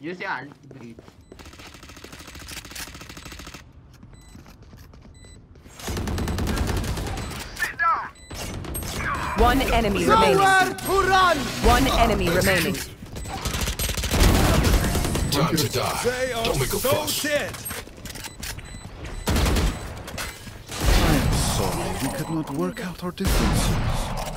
Use your ult, breathe. One enemy remaining. To run! One enemy remaining. Time to die. They are Don't make a so fuss. dead. I am sorry we could not work out our differences.